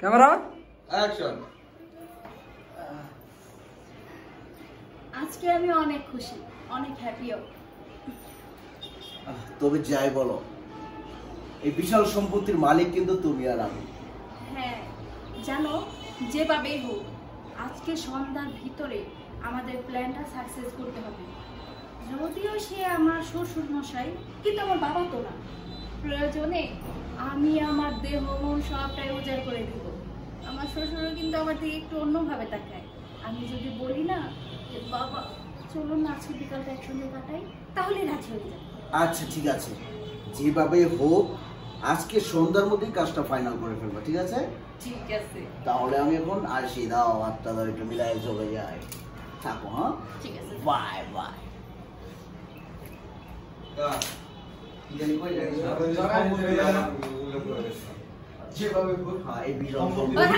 Camera? Action. আজকে আমি অনেক খুশি অনেক হ্যাপিও তবে যাই বলো এই বিশাল সম্পত্তির মালিক কিন্তু তুমি আর আমি। হ্যাঁ জানো যেভাবেই হোক আজকে সন্ধ্যার ভিতরে আমাদের প্ল্যানটা সাকসেস করতে হবে। যদিও সে আমার শ্বশুর মশাই কিন্তু আমার বাবা তো না। প্রয়োজনে আমি আমার দেহ সবটাই উজাড় করে দিব। আমার শ্বশুরও কিন্তু আমার দিকে একটু অন্যভাবে তাকায়। আমি যদি বলি না যে বাবা চলুন না আজকে বিকালটা একসঙ্গে কাটাই তাহলে রাজি হয়ে যাবে। আচ্ছা ঠিক আছে। যেভাবে হোক আজকে সন্ধ্যার মধ্যেই কাজটা ফাইনাল করে ফেলব ঠিক আছে? ঠিক আছে। তাহলে আমি এখন আসি দাও আটটা ধরে একটু মিলাই চলে যাই। থাকো হ্যাঁ? ঠিক আছে। Bye bye. যেভাবে হোক হ্যাঁ এই বিশাল সম্পত্তি-